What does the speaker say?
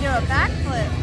do a backflip.